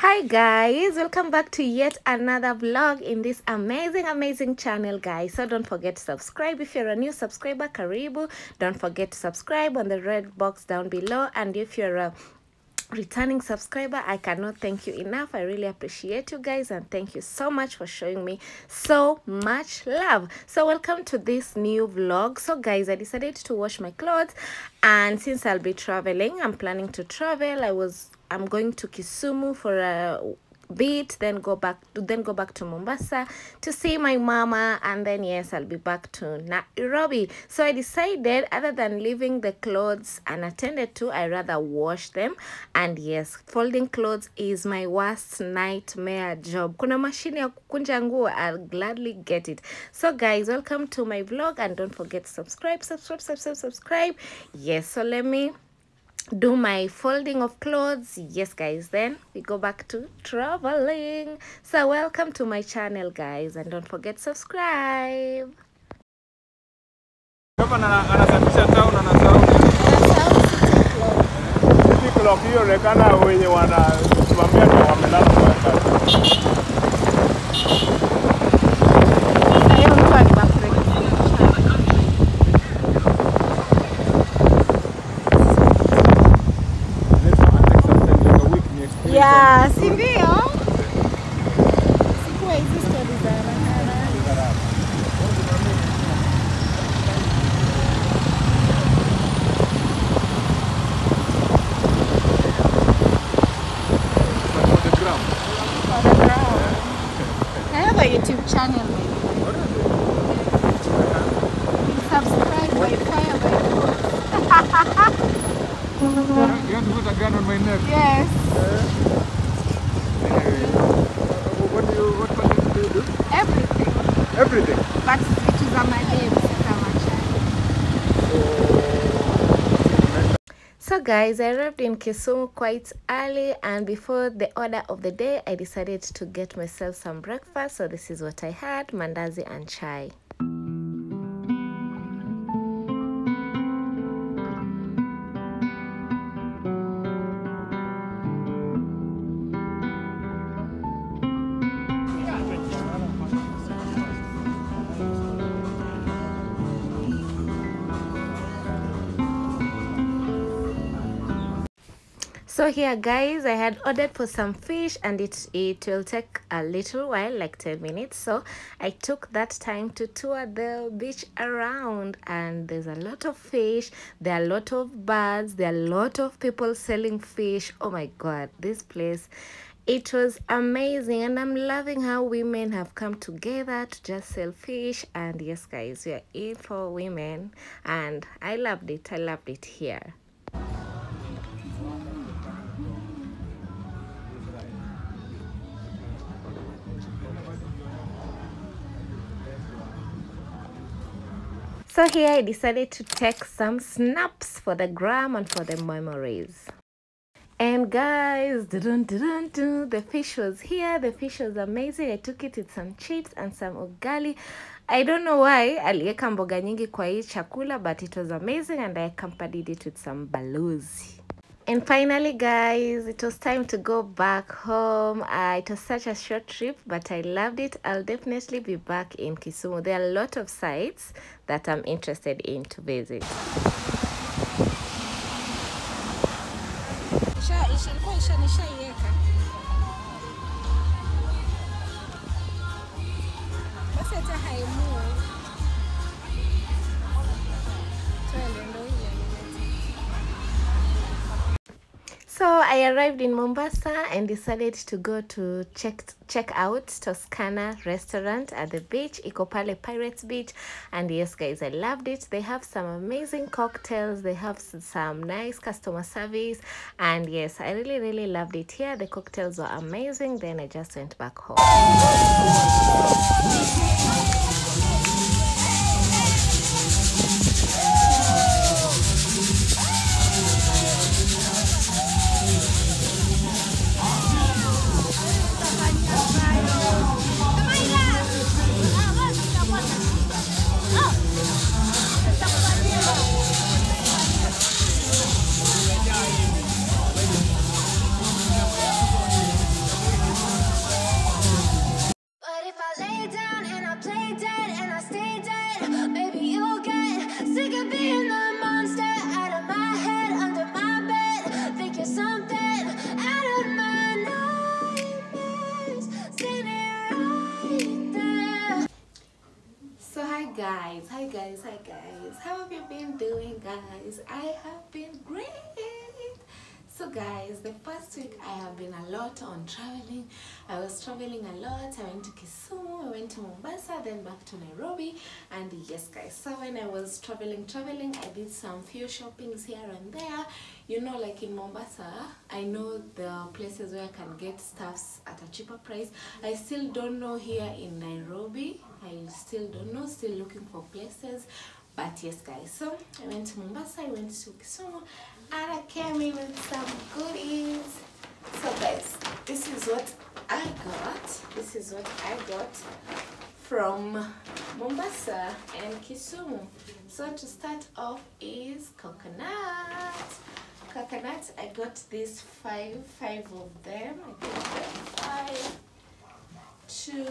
hi guys. Welcome back to yet another vlog in this amazing amazing channel guys. So don't forget to subscribe if you're a new subscriber karibu. Don't forget to subscribe on the red box down below. And if you're a returning subscriber i cannot thank you enough. I really appreciate you guys and thank you so much for showing me so much love. So welcome to this new vlog. So guys i decided to wash my clothes and since i'll be traveling i'm planning to travel. I was i'm going to kisumu for a bit then go back to then go back to mombasa to see my mama and then yes i'll be back to nairobi. So i decided other than leaving the clothes unattended to i rather wash them. And yes folding clothes is my worst nightmare job. Kuna mashine ya kukunja i'll gladly get it. So guys welcome to my vlog and don't forget to subscribe subscribe subscribe subscribe. Yes so let me do my folding of clothes. Yes guys then we go back to traveling. So welcome to my channel guys and don't forget subscribe. Anasafisha town anasahau. Hiyo wenye wanasimamia wamelala si. I have a YouTube channel. Subscribe You to put a gun on my neck? Yes, Anyway, what do you what content do you do? everything. Everything. But vitu za mademu kama chai. So guys, I arrived in Kisumu quite early and before the order of the day, I decided to get myself some breakfast. So this is what I had, mandazi and chai. So here guys, I had ordered for some fish and it, it will take a little while, like 10 minutes. So I took that time to tour the beach around and there's a lot of fish, there are a lot of birds, there are a lot of people selling fish. Oh my God, this place it was amazing and i'm loving how women have come together to just sell fish and yes guys we are in for women and i loved it i loved it here So here I decided to take some snaps for the gram and for the memories. And guys, dun, dun, dun, the fish was here. The fish was amazing. I took it with some chips and some ugali. I don't know why aliweka mboga nyingi kwa hii chakula but it was amazing and I accompanied it with some balozi. And finally, guys, it was time to go back home. Uh, it was such a short trip, but I loved it. I'll definitely be back in Kisumu. There are a lot of sites that I'm interested in to visit. I arrived in Mombasa and decided to go to check check out Toscana restaurant at the beach, Iko Pale Pirates Beach. And yes, guys, I loved it. They have some amazing cocktails. They have some nice customer service. And yes, I really, really loved it here. The cocktails were amazing. Then I just went back home. guys. Hi guys. Hi guys. How have you been doing guys? I have been great. So, guys, the first week I have been a lot on traveling. I was traveling a lot. I went to Kisumu, I went to Mombasa, then back to Nairobi. And yes, guys, so when I was traveling, traveling, I did some few shoppings here and there. You know, like in Mombasa, I know the places where I can get stuffs at a cheaper price. I still don't know here in Nairobi. I still don't know, still looking for places. But yes, guys, so I went to Mombasa, I went to Kisumu, and I came in with some goodies. So, guys, this is what I got. This is what I got from Mombasa and Kisumu. So, to start off is coconut. Coconut, I got these five, five of them. I got them five, two,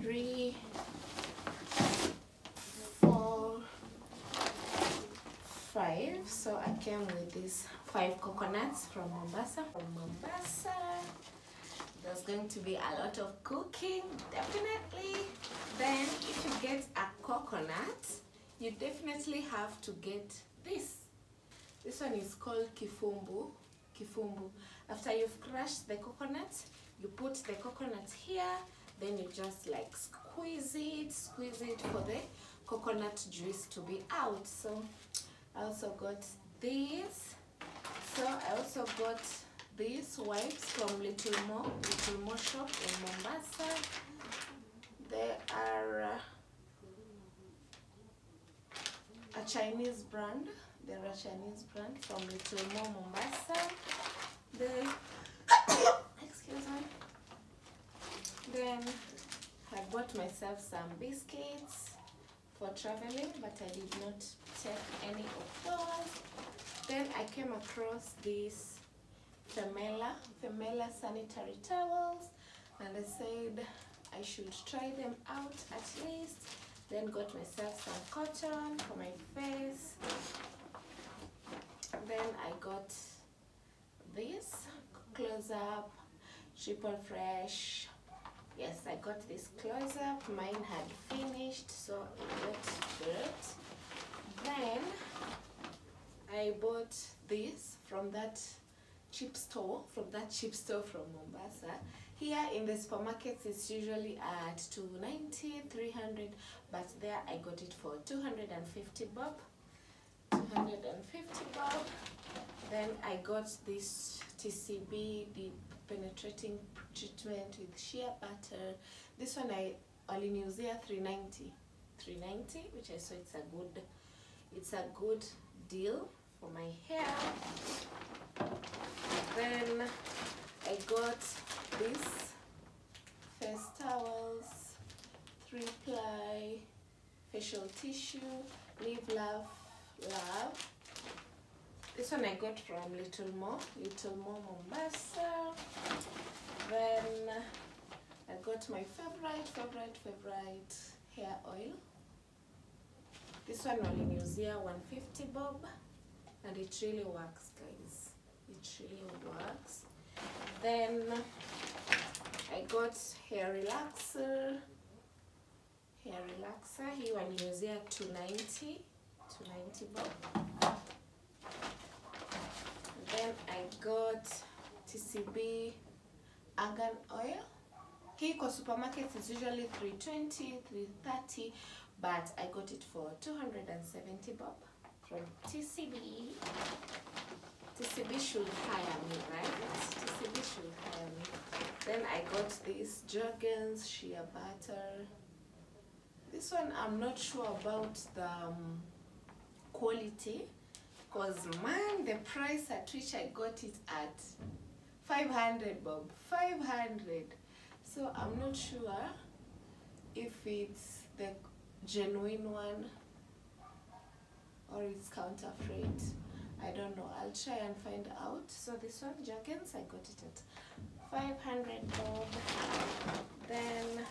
three, five. So I came with these five coconuts from Mombasa. From Mombasa, there's going to be a lot of cooking, definitely. Then, if you get a coconut, you definitely have to get this. This one is called kifumbu. Kifumbu. After you've crushed the coconut, you put the coconut here. Then you just like squeeze it, squeeze it for the coconut juice to be out. So I also got these. So I also got these wipes from Little Mo, Little Mo shop in Mombasa. They are uh, a Chinese brand. They're a Chinese brand from Little Mo Mombasa. They excuse me. Then I bought myself some biscuits for traveling, but I did not take any of those. Then I came across these Femela, Femela sanitary towels, and I said I should try them out at least. Then got myself some cotton for my face. Then I got this close up triple fresh yes i got this close up mine had finished so it looked good then i bought this from that cheap store from that cheap store from mombasa. Here in the supermarkets it's usually at 290 300 but there i got it for 250 bob. 250 bob. Then i got this tcb deep penetrating treatment with shea butter. This one i aliniuzia 390 390 which i saw it's a good it's a good deal for my hair. Then i got this face towels three ply facial tissue live love love this one I got from Little More, Little More Mombasa. Then I got my favorite, favorite, favorite hair oil. This one only Newsia 150 bob, and it really works, guys. It really works. Then I got hair relaxer, hair relaxer. He one Newsia 290, 290 bob. Then I got TCB argan oil. Here for supermarkets it's usually 320, 330, but I got it for 270 bob from TCB. TCB should hire me, right? TCB should hire me. Then I got this Jergens shea butter. This one I'm not sure about the um, quality because man the price at which I got it at 500 bob 500 so I'm not sure if it's the genuine one or it's counterfeit. I don't know. I'll try and find out. So this one Jergens I got it at 500 bob. Then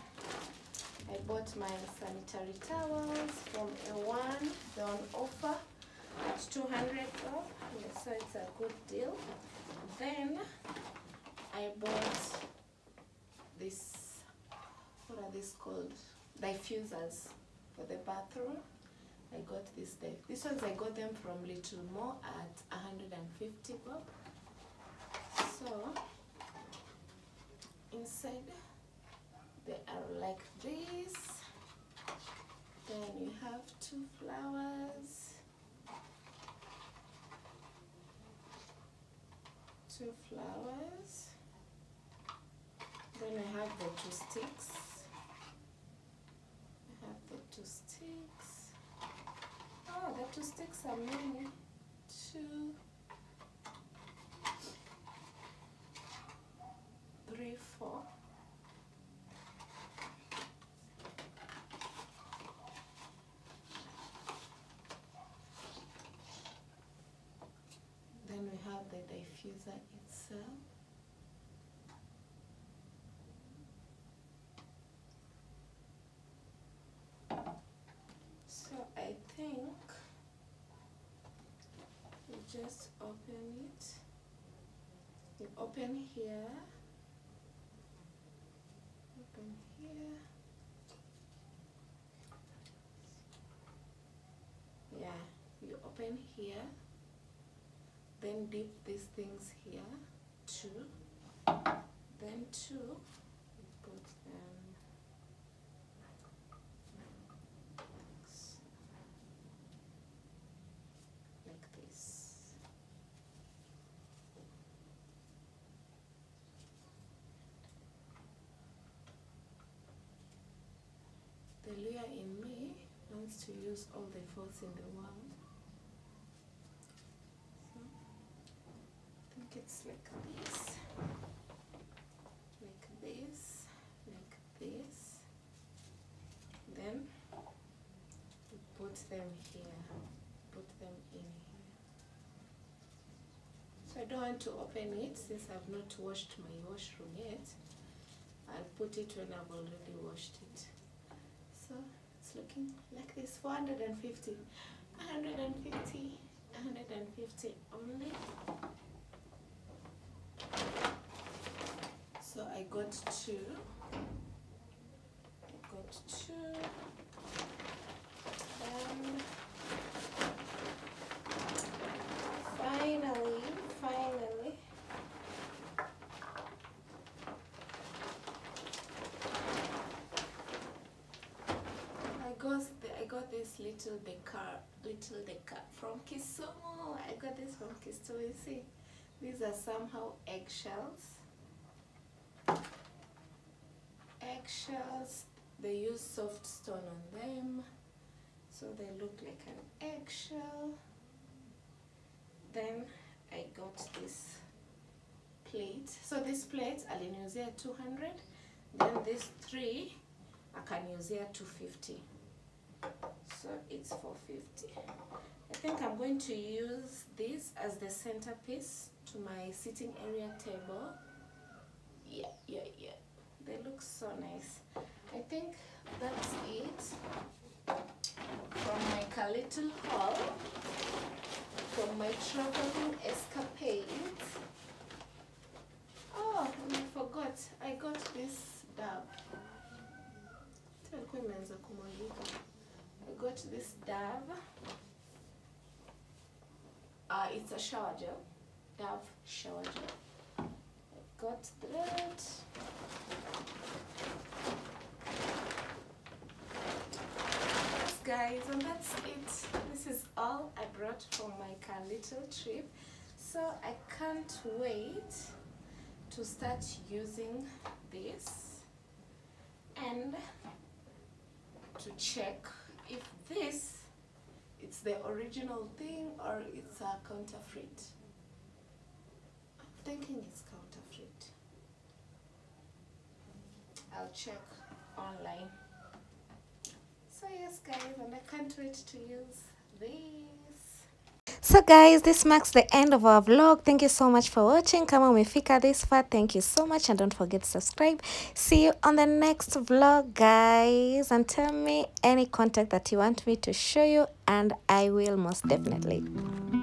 I bought my sanitary towels from A1 they're on offer at 200 bob yes, so it's a good deal then I bought this what are these called diffusers for the bathroom I got this day. These ones I got them from Little More at 150 bob. So inside they are like this. Then you have two flowers. Two flowers. Then I have the two sticks. I have the two sticks. Oh, the two sticks are many. Two, three, four. Then we have the diffuser itself. So I think you just open it. You open here. Open here. Yeah, you open here. Then dip these things here. Two. Then two. Put them like this. The Leah in me wants to use all the force in the world. So, It's like this. Like this. Like this. Then put them here. Put them in here. So I don't want to open it since I've not washed my washroom yet. I'll put it when I've already washed it. So it's looking like this 450, 150, 150 only. So I got two. I got two. And finally, finally, I got the, I got this little decor, little decor from Kisumu. I got this from Kisumu. You see, these are somehow eggshells. Eggshells. They use soft stone on them, so they look like an eggshell. Then I got this plate. So this plate aliniuzia 200. Then these three I can use here 250. So it's 450. I think I'm going to use this as the centerpiece to my sitting area table. Yeah, yeah, yeah. They look so nice. I think that's it from my ca- little haul from my traveling escapades Oh, and I forgot. I got this dab. I got this dab. Uh, it's a shower gel. Dove shower gel. I got that. Yes, guys, and that's it. This is all I brought for my little trip. So I can't wait to start using this and to check if this it's the original thing or it's a counterfeit. I'm thinking it's counterfeit. I'll check online. And I can't wait to use this. So guys, this marks the end of our vlog. Thank you so much for watching. Come on, Kama umefika this far, thank you so much and don't forget to subscribe. See you on the next vlog guys and tell me any contact that you want me to show you and I will most definitely.